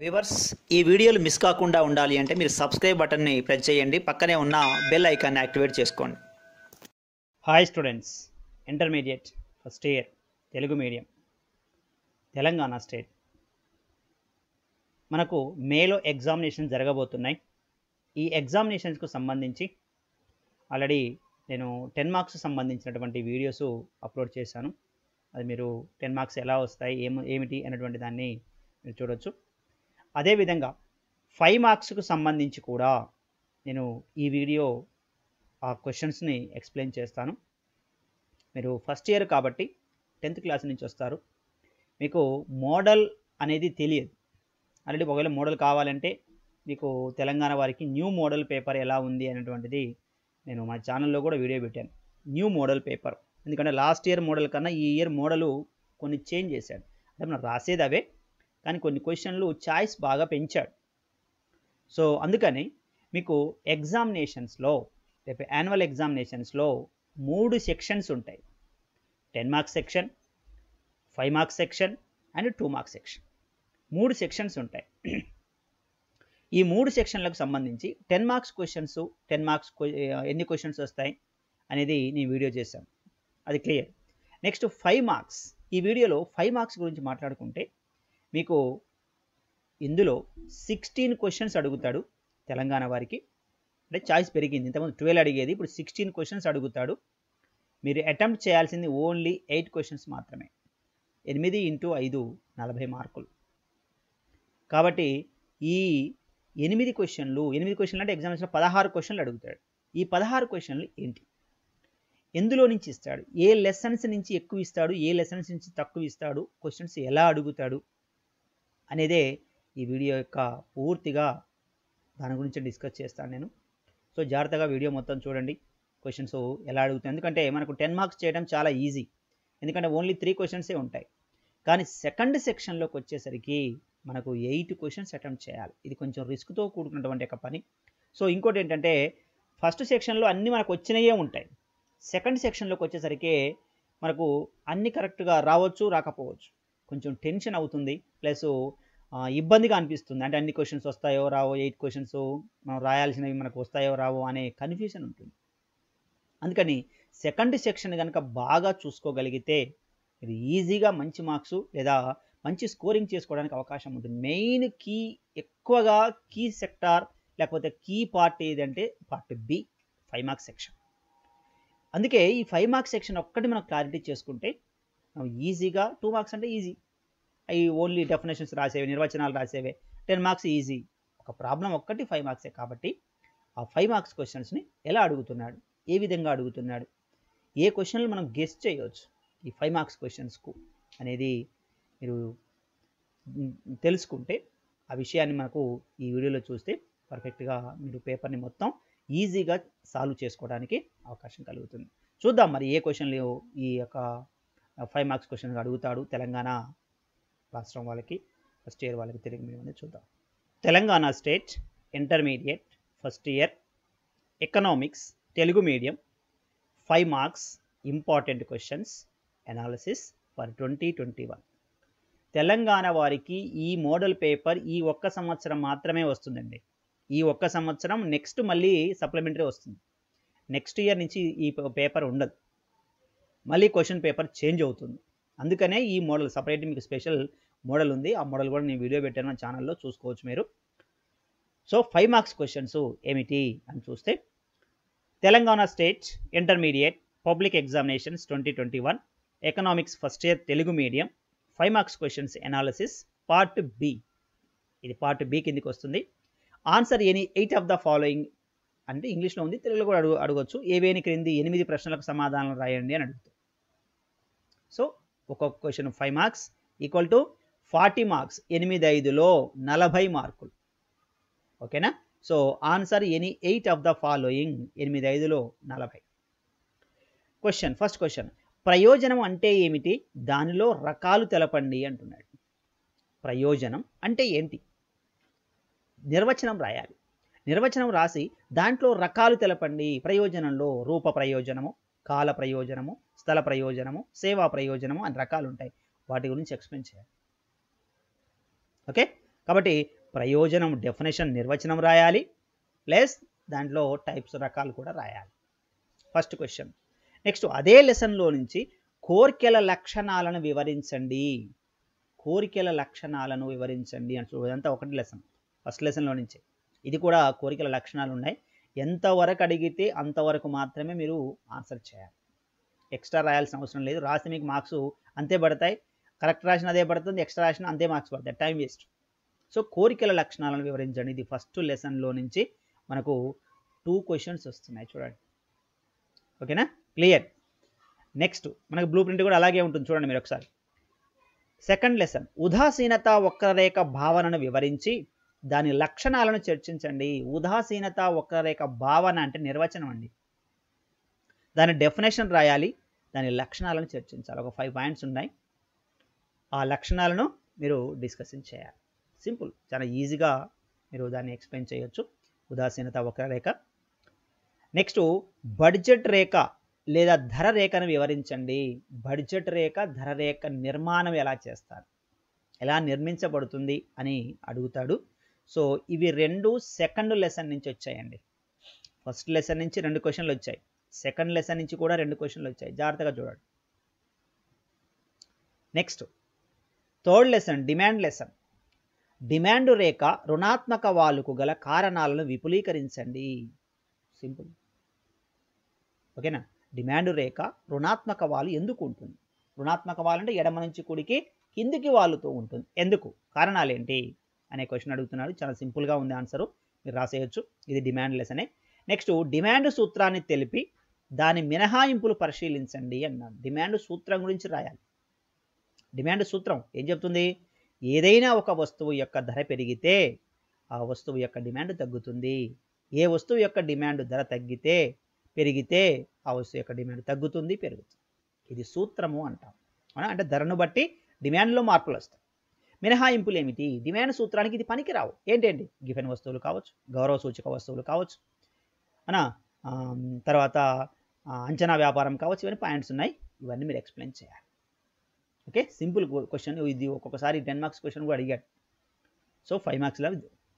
Viewers ఈ వీడియోలు miss కాకుండా ఉండాలి అంటే మీరు సబ్స్క్రైబ్ బటన్ని ప్రెస్ చేయండి. పక్కనే ఉన్న బెల్ ఐకాన్ని యాక్టివేట్ చేసుకోండి. Hi students intermediate first year Telugu medium Telangana state మనకు మేలో ఎగ్జామినేషన్ జరగబోతున్నాయి. ఈ ఎగ్జామినేషన్స్కు సంబంధించి ఆల్రెడీ నేను టెన్ మార్క్స్ సంబంధించినటువంటి వీడియోస్ అప్లోడ్ చేశాను. అది మీరు టెన్ మార్క్స్ ఎలా వస్తాయి ఏమి ఏమిటి అనేటువంటి దాన్ని మీరు చూడొచ్చు. అదేవిధంగా ఫైవ్ మార్క్స్కు సంబంధించి కూడా నేను ఈ వీడియో ఆ క్వశ్చన్స్ని ఎక్స్ప్లెయిన్ చేస్తాను. మీరు ఫస్ట్ ఇయర్ కాబట్టి టెన్త్ క్లాస్ నుంచి వస్తారు. మీకు మోడల్ అనేది తెలియదు. ఆల్రెడీ ఒకవేళ మోడల్ కావాలంటే మీకు తెలంగాణ వారికి న్యూ మోడల్ పేపర్ ఎలా ఉంది అనేటువంటిది నేను మా ఛానల్లో కూడా వీడియో పెట్టాను. న్యూ మోడల్ పేపర్ ఎందుకంటే లాస్ట్ ఇయర్ మోడల్ కన్నా ఈ ఇయర్ మోడలు కొన్ని చేంజ్ చేశాడు. అంటే మనం రాసేది అవే కానీ కొన్ని క్వశ్చన్లు చాయిస్ బాగా పెంచాడు. సో అందుకని మీకు ఎగ్జామినేషన్స్లో రేపు యాన్యువల్ ఎగ్జామినేషన్స్లో మూడు సెక్షన్స్ ఉంటాయి. Ten marks section five marks section and two marks section. మూడు సెక్షన్స్ ఉంటాయి. ఈ మూడు సెక్షన్లకు సంబంధించి ten marks questions ten marks ఎన్ని క్వశ్చన్స్ వస్తాయి అనేది నేను వీడియో చేశాను. అది క్లియర్. Next five marks. ఈ వీడియోలో ఫైవ్ మార్క్స్ గురించి మాట్లాడుకుంటే మీకు ఇందులో సిక్స్టీన్ క్వశ్చన్స్ అడుగుతాడు తెలంగాణ వారికి. అంటే చాయిస్ పెరిగింది. ఇంతకుముందు ట్వెల్వ్ అడిగేది ఇప్పుడు సిక్స్టీన్ క్వశ్చన్స్ అడుగుతాడు. మీరు అటెంప్ట్ చేయాల్సింది ఓన్లీ ఎయిట్ క్వశ్చన్స్ మాత్రమే. ఎనిమిది ఇంటూ ఐదు నలభై మార్కులు. కాబట్టి ఈ ఎనిమిది క్వశ్చన్లు ఎనిమిది క్వశ్చన్లు అంటే ఎగ్జామినేషన్ పదహారు క్వశ్చన్లు అడుగుతాడు. ఈ పదహారు క్వశ్చన్లు ఏంటి? ఎందులో నుంచి ఇస్తాడు? ఏ లెసన్స్ నుంచి ఎక్కువ ఇస్తాడు? ఏ లెసన్స్ నుంచి తక్కువ ఇస్తాడు? క్వశ్చన్స్ ఎలా అడుగుతాడు? అనేదే ఈ వీడియో యొక్క పూర్తిగా దాని గురించి డిస్కస్ చేస్తాను నేను. సో జాగ్రత్తగా వీడియో మొత్తం చూడండి. క్వశ్చన్స్ ఎలా అడుగుతాయి? ఎందుకంటే మనకు టెన్ మార్క్స్ చేయడం చాలా ఈజీ ఎందుకంటే ఓన్లీ త్రీ క్వశ్చన్సే ఉంటాయి. కానీ సెకండ్ సెక్షన్లోకి వచ్చేసరికి మనకు ఎయిట్ క్వశ్చన్స్ అటెంప్ట్ చేయాలి. ఇది కొంచెం రిస్క్తో కూడుకున్నటువంటి ఒక పని. సో ఇంకోటి ఏంటంటే ఫస్ట్ సెక్షన్లో అన్నీ మనకు వచ్చినయే ఉంటాయి. సెకండ్ సెక్షన్లోకి వచ్చేసరికి మనకు అన్ని కరెక్ట్గా రావచ్చు రాకపోవచ్చు. కొంచెం టెన్షన్ అవుతుంది. ప్లస్ ఇబ్బందిగా అనిపిస్తుంది. అంటే అన్ని క్వశ్చన్స్ వస్తాయో రావో ఎయిట్ క్వశ్చన్స్ మనం రాయాల్సినవి మనకు వస్తాయో రావో అనే కన్ఫ్యూజన్ ఉంటుంది. అందుకని సెకండ్ సెక్షన్ కనుక బాగా చూసుకోగలిగితే మీరు ఈజీగా మంచి మార్క్స్ లేదా మంచి స్కోరింగ్ చేసుకోవడానికి అవకాశం ఉంటుంది. మెయిన్ కీ ఎక్కువగా కీ సెక్టార్ లేకపోతే కీ పార్ట్ ఏదంటే part B five marks section. అందుకే ఈ ఫైవ్ మార్క్స్ సెక్షన్ ఒక్కటి మనం క్లారిటీ చేసుకుంటే ఈజీగా టూ మార్క్స్ అంటే ఈజీ అవి ఓన్లీ డెఫినేషన్స్ రాసేవి నిర్వచనాలు రాసేవే. టెన్ మార్క్స్ ఈజీ ఒక ప్రాబ్లం ఒక్కటి ఫైవ్ మార్క్సే కాబట్టి ఆ ఫైవ్ మార్క్స్ క్వశ్చన్స్ని ఎలా అడుగుతున్నాడు? ఏ విధంగా అడుగుతున్నాడు? ఏ క్వశ్చన్లు మనం గెస్ట్ చేయవచ్చు ఈ ఫైవ్ మార్క్స్ క్వశ్చన్స్కు అనేది మీరు తెలుసుకుంటే ఆ విషయాన్ని మనకు ఈ వీడియోలో చూస్తే పర్ఫెక్ట్గా మీరు పేపర్ని మొత్తం ఈజీగా సాల్వ్ చేసుకోవడానికి అవకాశం కలుగుతుంది. చూద్దాం మరి ఏ క్వశ్చన్లు ఈ యొక్క ఫైవ్ మార్క్స్ క్వశ్చన్స్ అడుగుతాడు తెలంగాణ రాష్ట్రం వాళ్ళకి ఫస్ట్ ఇయర్ వాళ్ళకి తెలుగు మీడియం అనేది చూద్దాం. Telangana state intermediate first year economics Telugu medium five marks important questions analysis for twenty twenty one Telangana వారికి ఈ మోడల్ పేపర్ ఈ ఒక్క సంవత్సరం మాత్రమే వస్తుందండి. ఈ ఒక్క సంవత్సరం నెక్స్ట్ మళ్ళీ సప్లిమెంటరీ వస్తుంది. నెక్స్ట్ ఇయర్ నుంచి ఈ పేపర్ ఉండదు. మళ్ళీ క్వశ్చన్ పేపర్ చేంజ్ అవుతుంది. అందుకనే ఈ మోడల్ సపరేట్ మీకు స్పెషల్ మోడల్ ఉంది. ఆ మోడల్ కూడా నేను వీడియో పెట్టాను ఛానల్లో చూసుకోవచ్చు మీరు. సో ఫైవ్ మార్క్స్ క్వశ్చన్స్ ఏమిటి అని చూస్తే Telangana state intermediate public examinations twenty twenty one economics first year Telugu medium five marks questions analysis part B ఇది పార్ట్ బి కిందికి వస్తుంది. Answer any eight of the following అంటే ఇంగ్లీష్లో ఉంది తెలుగులో కూడా అడుగు అడగవచ్చు ఏవేని క్రింది ఎనిమిది ప్రశ్నలకు సమాధానం రాయండి అని అడుగుతాం సో ఒక్కొక్క question five marks equal to forty marks ఎనిమిది ఐదులో నలభై మార్కులు. ఓకేనా so answer any eight of the following ఎనిమిది ఐదులో నలభై. క్వశ్చన్ ఫస్ట్ క్వశ్చన్ ప్రయోజనం అంటే ఏమిటి? దానిలో రకాలు తెలపండి అంటున్నాడు. ప్రయోజనం అంటే ఏంటి? నిర్వచనం రాయాలి. నిర్వచనం రాసి దాంట్లో రకాలు తెలపండి. ప్రయోజనంలో రూప ప్రయోజనము కాల ప్రయోజనము స్థల ప్రయోజనము సేవా ప్రయోజనము అని రకాలు ఉంటాయి. వాటి గురించి ఎక్స్ప్లెయిన్ చేయాలి. ఓకే? కాబట్టి ప్రయోజనం డెఫినేషన్ నిర్వచనం రాయాలి. ప్లస్ దాంట్లో టైప్స్ రకాలు కూడా రాయాలి. ఫస్ట్ క్వశ్చన్ నెక్స్ట్ అదే లెసన్లో నుంచి కోరికల లక్షణాలను వివరించండి. కోరికల లక్షణాలను వివరించండి అని చూడంతా ఇదంతా ఒకటి లెసన్ ఫస్ట్ లెసన్లో నుంచి. ఇది కూడా కోరికల లక్షణాలు ఉన్నాయి ఎంతవరకు అడిగితే అంతవరకు మాత్రమే మీరు ఆన్సర్ చేయాలి. ఎక్స్ట్రా రాయాల్సిన అవసరం లేదు. రాసి మీకు మార్క్స్ అంతే పడతాయి. కరెక్ట్ రాసిన అదే పడుతుంది. ఎక్స్ట్రా రాసిన అంతే మార్క్స్ పడతాయి. టైం వేస్ట్ సో కోరికల లక్షణాలను వివరించండి. ఇది ఫస్ట్ లెసన్లో నుంచి మనకు టూ క్వశ్చన్స్ వస్తున్నాయి. చూడండి. ఓకేనా క్లియర్ నెక్స్ట్ మనకు బ్లూ ప్రింట్ కూడా అలాగే ఉంటుంది. చూడండి మీరు ఒకసారి. సెకండ్ లెసన్ ఉదాసీనత వక్రరేఖ భావనను వివరించి దాని లక్షణాలను చర్చించండి. ఉదాసీనత వక్రరేఖ భావన అంటే నిర్వచనం అండి. దాని డెఫినేషన్ రాయాలి. దాని లక్షణాలను చర్చించాలి. ఒక ఫైవ్ పాయింట్స్ ఉన్నాయి. ఆ లక్షణాలను మీరు డిస్కషన్ చేయాలి. సింపుల్ చాలా ఈజీగా మీరు దాన్ని ఎక్స్ప్లెయిన్ చేయొచ్చు. ఉదాసీనత వక్రరేఖ నెక్స్ట్ బడ్జెట్ రేఖ లేదా ధర రేఖను వివరించండి. బడ్జెట్ రేఖ ధర రేఖ నిర్మాణం ఎలా చేస్తారు? ఎలా నిర్మించబడుతుంది అని అడుగుతాడు. సో ఇవి రెండు సెకండ్ లెసన్ నుంచి వచ్చాయండి. ఫస్ట్ లెసన్ నుంచి రెండు క్వశ్చన్లు వచ్చాయి. సెకండ్ లెసన్ నుంచి కూడా రెండు క్వశ్చన్లు వచ్చాయి. జాగ్రత్తగా చూడండి. Next third lesson demand lesson. Demand రేఖ రుణాత్మక వాలుకు గల కారణాలను విపులీకరించండి. సింపుల్. ఓకేనా? డిమాండ్ రేఖ రుణాత్మక వాలు ఎందుకు ఉంటుంది? రుణాత్మక వాలు అంటే ఎడమ నుంచి కుడికి కిందికి వాలుతూ ఉంటుంది. ఎందుకు? కారణాలు ఏంటి అనే క్వశ్చన్ అడుగుతున్నాడు చాలా సింపుల్గా ఉంది ఆన్సరు మీరు రాసేయచ్చు. ఇది డిమాండ్ లెసనే నెక్స్ట్ డిమాండ్ సూత్రాన్ని తెలిపి దాని మినహాయింపులు పరిశీలించండి అన్నాడు డిమాండ్ సూత్రం గురించి రాయాలి. డిమాండ్ సూత్రం ఏం చెప్తుంది? ఏదైనా ఒక వస్తువు యొక్క ధర పెరిగితే ఆ వస్తువు యొక్క డిమాండ్ తగ్గుతుంది. ఏ వస్తువు యొక్క డిమాండ్ ధర తగ్గితే పెరిగితే ఆ వస్తువు యొక్క డిమాండ్ తగ్గుతుంది పెరుగుతుంది. ఇది సూత్రము అంటాం. అంటే ధరను బట్టి డిమాండ్లో మార్పులు వస్తాయి. మినహాయింపులు ఏమిటి డిమాండ్ సూత్రానికి ఇది పనికిరావు. ఏంటండి గిఫెన్ వస్తువులు కావచ్చు గౌరవ సూచక వస్తువులు కావచ్చు అనా తర్వాత అంచనా వ్యాపారం కావచ్చు ఇవన్నీ పాయింట్స్ ఉన్నాయి. ఇవన్నీ మీరు ఎక్స్ప్లెయిన్ చేయాలి. ఓకే? సింపుల్ క్వశ్చన్ ఇది ఒక్కొక్కసారి టెన్ మార్క్స్ క్వశ్చన్ కూడా అడిగాడు. సో ఫైవ్ మార్క్స్లో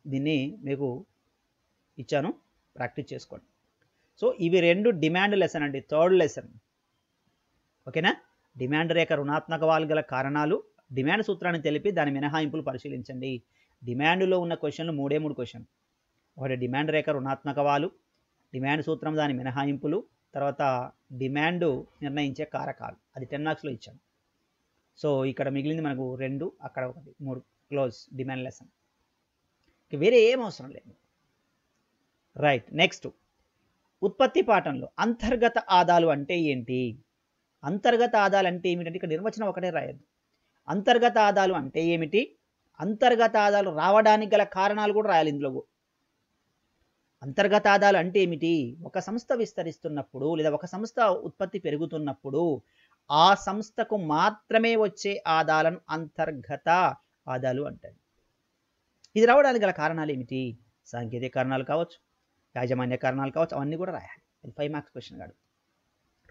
దీన్ని మీకు ఇచ్చాను. ప్రాక్టీస్ చేసుకోండి. సో ఇవి రెండు డిమాండ్ లెసన్ అండి థర్డ్ లెసన్. ఓకేనా? డిమాండ్ రేఖ రుణాత్మక వాలు గల కారణాలు డిమాండ్ సూత్రాన్ని తెలిపి దాని మినహాయింపులు పరిశీలించండి. డిమాండ్లో ఉన్న క్వశ్చన్లు మూడే మూడు క్వశ్చన్ ఒకటి డిమాండ్ రేఖ రుణాత్మక వాలు డిమాండ్ సూత్రం దాని మినహాయింపులు. తర్వాత డిమాండ్ నిర్ణయించే కారకాలు. అది టెన్ మార్క్స్లో ఇచ్చాను. సో ఇక్కడ మిగిలింది మనకు రెండు అక్కడ ఒకటి మూడు. Close demand lesson. వేరే ఏం అవసరం లేదు. Right next. ఉత్పత్తి పాఠంలో అంతర్గత ఆదాలు అంటే ఏంటి? అంతర్గత ఆదాలు అంటే ఏమిటంటే ఇక్కడ నిర్వచనం ఒకటే రాయద్దు. అంతర్గత ఆదాలు అంటే ఏమిటి? అంతర్గత ఆదాలు రావడానికి గల కారణాలు కూడా రాయాలి ఇందులో. అంతర్గత ఆదాలు అంటే ఏమిటి? ఒక సంస్థ విస్తరిస్తున్నప్పుడు లేదా ఒక సంస్థ ఉత్పత్తి పెరుగుతున్నప్పుడు ఆ సంస్థకు మాత్రమే వచ్చే ఆదాలను అంతర్గత ఆదాలు అంటాయి ఇది రావడానికి గల కారణాలు ఏమిటి? సాంకేతిక కారణాలు కావచ్చు యాజమాన్య కారణాలు కావచ్చు అవన్నీ కూడా రాయాలి. అది ఫైవ్ మార్క్స్ క్వశ్చన్ కాదు.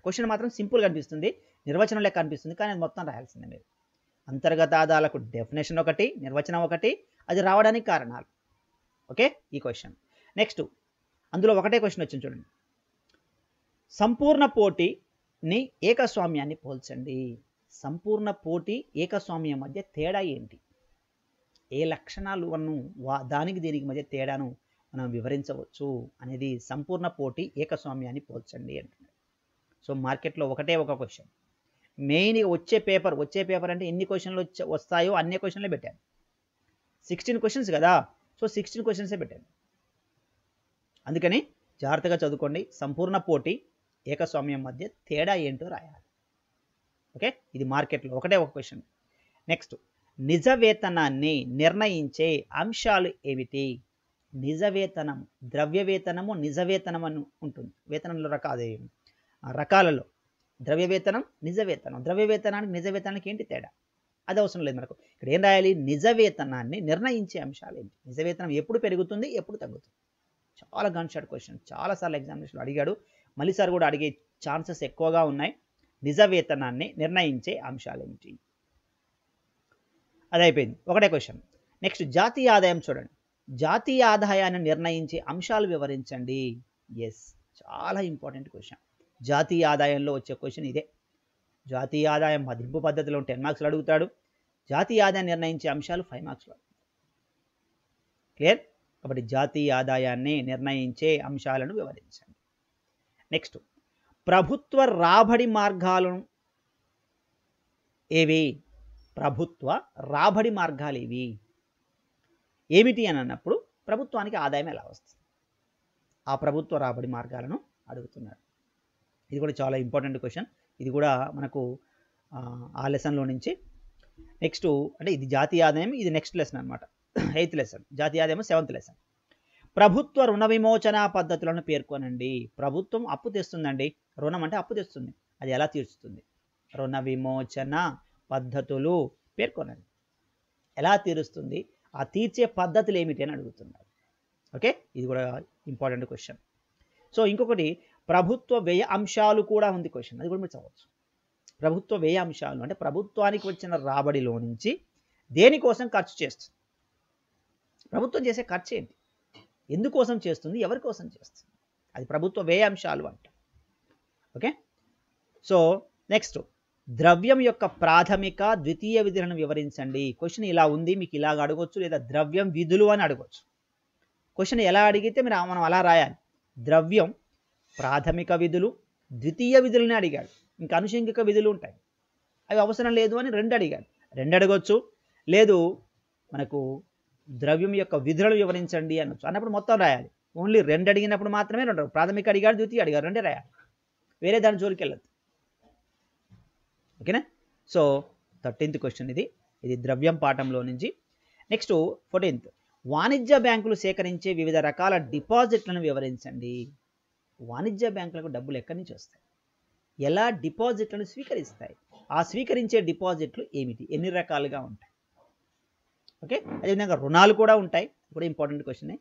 క్వశ్చన్ మాత్రం సింపుల్గా అనిపిస్తుంది నిర్వచనం లెక్క అనిపిస్తుంది కానీ అది మొత్తం రాయాల్సిందే మీరు. అంతర్గత ఆదాలకు డెఫినేషన్ ఒకటి నిర్వచనం ఒకటి అది రావడానికి కారణాలు. ఓకే? ఈ క్వశ్చన్ నెక్స్ట్ అందులో ఒకటే క్వశ్చన్ వచ్చింది చూడండి. సంపూర్ణ పోటీని ఏకస్వామ్యాన్ని పోల్చండి. సంపూర్ణ పోటీ ఏకస్వామ్యం మధ్య తేడా ఏంటి? ఏ లక్షణాలు అను వా దానికి దీనికి మధ్య తేడాను మనం వివరించవచ్చు అనేది సంపూర్ణ పోటీ ఏకస్వామ్యాన్ని పోల్చండి అంటున్నాడు. సో మార్కెట్లో ఒకటే ఒక క్వశ్చన్ మెయిన్గా వచ్చే పేపర్ వచ్చే పేపర్ అంటే ఎన్ని క్వశ్చన్లు వచ్చే వస్తాయో అన్ని క్వశ్చన్లే పెట్టాను. సిక్స్టీన్ క్వశ్చన్స్ కదా సో సిక్స్టీన్ క్వశ్చన్సే పెట్టాను. అందుకని జాగ్రత్తగా చదువుకోండి. సంపూర్ణ పోటీ ఏకస్వామ్యం మధ్య తేడా ఏంటో రాయాలి. ఓకే? ఇది మార్కెట్లో ఒకటే ఒక క్వశ్చన్. నెక్స్ట్ నిజ వేతనాన్ని నిర్ణయించే అంశాలు ఏమిటి? నిజ వేతనం ద్రవ్య వేతనము నిజ వేతనం అని ఉంటుంది. వేతనంలో రకాలు రకాలలో ద్రవ్యవేతనం నిజవేతనం. ద్రవ్యవేతనానికి నిజవేతనానికి ద్రవ్య ఏంటి తేడా? అది అవసరం లేదు మనకు. ఇక్కడ ఏం రాయాలి? నిజ వేతనాన్ని నిర్ణయించే అంశాలు ఏంటి? నిజవేతనం ఎప్పుడు పెరుగుతుంది? ఎప్పుడు తగ్గుతుంది? చాలా గన్ షాట్ క్వశ్చన్ చాలాసార్లు ఎగ్జామినేషన్లో అడిగాడు. మళ్ళీసారి కూడా అడిగే ఛాన్సెస్ ఎక్కువగా ఉన్నాయి. నిజవేతనాన్ని నిర్ణయించే అంశాలు ఏమిటి అది అయిపోయింది. ఒకటే క్వశ్చన్ నెక్స్ట్ జాతీయ ఆదాయం చూడండి. జాతీయ ఆదాయాన్ని నిర్ణయించే అంశాలు వివరించండి. ఎస్ చాలా ఇంపార్టెంట్ క్వశ్చన్ జాతీయ ఆదాయంలో వచ్చే క్వశ్చన్ ఇదే. జాతీయ ఆదాయం మదింపు పద్ధతిలో టెన్ మార్క్స్లు అడుగుతాడు? జాతీయ ఆదాయం నిర్ణయించే అంశాలు ఫైవ్ మార్క్స్లో క్లియర్ కాబట్టి జాతీయ ఆదాయాన్ని నిర్ణయించే అంశాలను వివరించండి. నెక్స్ట్ ప్రభుత్వ రాబడి మార్గాలను ఏవి? ప్రభుత్వ రాబడి మార్గాలు ఏవి? ఏమిటి అని అన్నప్పుడు ప్రభుత్వానికి ఆదాయం ఎలా వస్తుంది? ఆ ప్రభుత్వ రాబడి మార్గాలను అడుగుతున్నాడు ఇది కూడా చాలా ఇంపార్టెంట్ క్వశ్చన్. ఇది కూడా మనకు ఆ, లెసన్లో నుంచి. నెక్స్ట్ అంటే ఇది జాతీయ ఆదాయం ఇది నెక్స్ట్ లెసన్ అనమాట ఎయిత్ లెసన్. జాతీయ ఆదాయం సెవెంత్ లెసన్. ప్రభుత్వ రుణ విమోచన పద్ధతులను పేర్కొనండి. ప్రభుత్వం అప్పు తెస్తుందండి. రుణం అంటే అప్పు తెస్తుంది. అది ఎలా తీర్చుతుంది రుణ విమోచన పద్ధతులు పేర్కొనండి. ఎలా తీరుస్తుంది? ఆ తీర్చే పద్ధతులు ఏమిటి అని అడుగుతున్నారు. ఓకే? ఇది కూడా ఇంపార్టెంట్ క్వశ్చన్. సో ఇంకొకటి ప్రభుత్వ వ్యయ అంశాలు కూడా ఉంది క్వశ్చన్ అది కూడా మీరు చదవచ్చు. ప్రభుత్వ వ్యయ అంశాలు అంటే ప్రభుత్వానికి వచ్చిన రాబడిలో నుంచి దేనికోసం ఖర్చు చేస్తుంది? ప్రభుత్వం చేసే ఖర్చు ఏంటి? ఎందుకోసం చేస్తుంది? ఎవరి కోసం చేస్తుంది? అది ప్రభుత్వ వ్యయ అంశాలు అంట. ఓకే? సో నెక్స్ట్ ద్రవ్యం యొక్క ప్రాథమిక ద్వితీయ విధులను వివరించండి. క్వశ్చన్ ఇలా ఉంది మీకు ఇలాగ అడగొచ్చు లేదా ద్రవ్యం విధులు అని అడగొచ్చు. క్వశ్చన్ ఎలా అడిగితే మీరు మనం అలా రాయాలి. ద్రవ్యం ప్రాథమిక విధులు ద్వితీయ విధులని అడిగాడు. ఇంకా అనుషంగిక విధులు ఉంటాయి. అవి అవసరం లేదు అని రెండు అడిగాడు. రెండు అడగొచ్చు. లేదు మనకు ద్రవ్యం యొక్క విధులను వివరించండి అనొచ్చు. అన్నప్పుడు మొత్తం రాయాలి. ఓన్లీ రెండు అడిగినప్పుడు మాత్రమే రెండు ప్రాథమిక అడిగాడు ద్వితీయ అడిగాడు రెండే రాయాలి. వేరే దాని జోలికి వెళ్ళదు ఓకేనా? సో థర్టీన్త్ క్వశ్చన్ ఇది. ఇది ద్రవ్యం పాఠంలో నుంచి. Next fourteenth. వాణిజ్య బ్యాంకులు సేకరించే వివిధ రకాల డిపాజిట్లను వివరించండి. వాణిజ్య బ్యాంకులకు డబ్బులు ఎక్కడి నుంచి వస్తాయి? ఎలా డిపాజిట్లను స్వీకరిస్తాయి? ఆ స్వీకరించే డిపాజిట్లు ఏమిటి? ఎన్ని రకాలుగా ఉంటాయి? ఓకే? అదేవిధంగా రుణాలు కూడా ఉంటాయి. కూడా ఇంపార్టెంట్ క్వశ్చనే.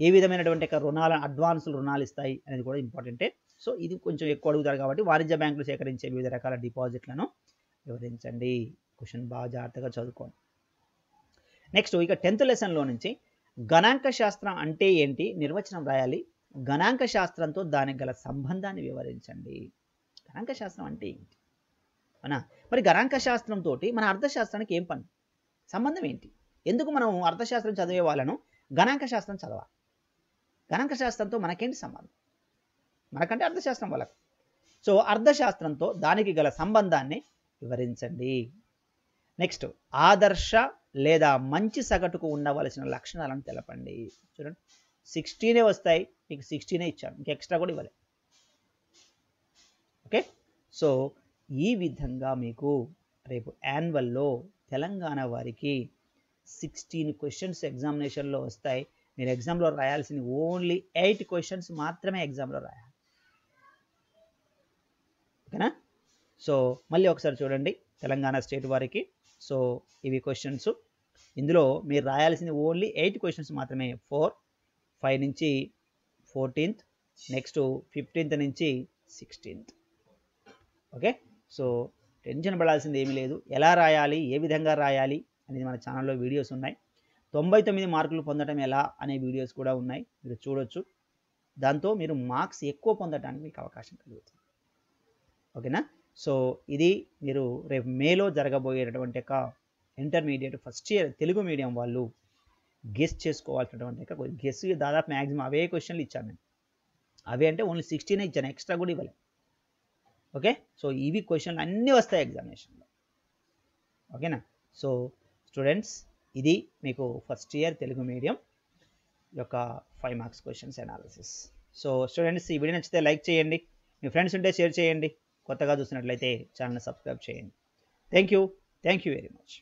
ఏ విధమైనటువంటి రుణాల అడ్వాన్స్ రుణాలు ఇస్తాయి అనేది కూడా ఇంపార్టెంటే. సో ఇది కొంచెం ఎక్కువ అడుగుతారు కాబట్టి వాణిజ్య బ్యాంకులు సేకరించే వివిధ రకాల డిపాజిట్లను వివరించండి. క్వశ్చన్ బాగా జాగ్రత్తగా చదువుకోండి. నెక్స్ట్ ఇక టెన్త్ లెసన్లో నుంచి గణాంక శాస్త్రం అంటే ఏంటి? నిర్వచనం రాయాలి. గణాంక శాస్త్రంతో దానికి గల సంబంధాన్ని వివరించండి. గణాంక శాస్త్రం అంటే ఏంటి? అవునా? మరి గణాంక శాస్త్రంతో మన అర్థశాస్త్రానికి ఏం పని? సంబంధం ఏంటి? ఎందుకు మనం అర్థశాస్త్రం చదివే వాళ్ళను గణాంక శాస్త్రం చదవాలి? గణాంక శాస్త్రంతో మనకేంటి సంబంధం? మనకంటే అర్థశాస్త్రం వాళ్ళకు. సో అర్థశాస్త్రంతో దానికి గల సంబంధాన్ని వివరించండి. నెక్స్ట్ ఆదర్శ లేదా మంచి సగటుకు ఉండవలసిన లక్షణాలను తెలపండి. చూడండి. సిక్స్టీనే వస్తాయి మీకు సిక్స్టీనే ఇచ్చాను ఇంకా ఎక్స్ట్రా కూడా ఇవ్వలే. ఓకే? సో ఈ విధంగా మీకు రేపు యాన్యువల్లో తెలంగాణ వారికి సిక్స్టీన్ క్వశ్చన్స్ ఎగ్జామినేషన్లో వస్తాయి. మీరు ఎగ్జామ్లో రాయాల్సిన ఓన్లీ ఎయిట్ క్వశ్చన్స్ మాత్రమే ఎగ్జామ్లో రాయాలి. ఓకేనా? సో మళ్ళీ ఒకసారి చూడండి తెలంగాణ స్టేట్ వారికి. సో ఇవి క్వశ్చన్స్. ఇందులో మీరు రాయాల్సిన ఓన్లీ ఎయిట్ క్వశ్చన్స్ మాత్రమే ఫోర్ ఫైవ్ నుంచి ఫోర్టీన్త్ నెక్స్ట్ ఫిఫ్టీన్త్ నుంచి సిక్స్టీన్త్. ఓకే? సో టెన్షన్ పడాల్సింది ఏమీ లేదు. ఎలా రాయాలి? ఏ విధంగా రాయాలి? అనేది మన ఛానల్లో వీడియోస్ ఉన్నాయి. తొంభై తొమ్మిది మార్కులు పొందడం ఎలా అనే వీడియోస్ కూడా ఉన్నాయి. మీరు చూడొచ్చు. దాంతో మీరు మార్క్స్ ఎక్కువ పొందడానికి మీకు అవకాశం కలుగుతుంది. ఓకేనా? సో ఇది మీరు రేపు మేలో జరగబోయేటటువంటి ఒక intermediate first year Telugu medium వాళ్ళు గెస్ చేసుకోవాల్సినటువంటి ఒక గెస్ దాదాపు మ్యాక్సిమం అవే క్వశ్చన్లు ఇచ్చాను నేను. అవే అంటే ఓన్లీ సిక్స్టీనే ఇచ్చాను ఎక్స్ట్రా కూడా ఇవ్వలేదు ఓకే సో ఇవి క్వశ్చన్లు అన్నీ వస్తాయి ఎగ్జామినేషన్లో ఓకేనా సో స్టూడెంట్స్ ఇది మీకు ఫస్ట్ ఇయర్ తెలుగు మీడియం యొక్క five marks questions analysis so students ఈ వీడియో నచ్చితే లైక్ చేయండి. మీ ఫ్రెండ్స్ ఉంటే షేర్ చేయండి. కొత్తగా చూసినట్లయితే ఛానల్ సబ్స్క్రైబ్ చేయండి. Thank you thank you very much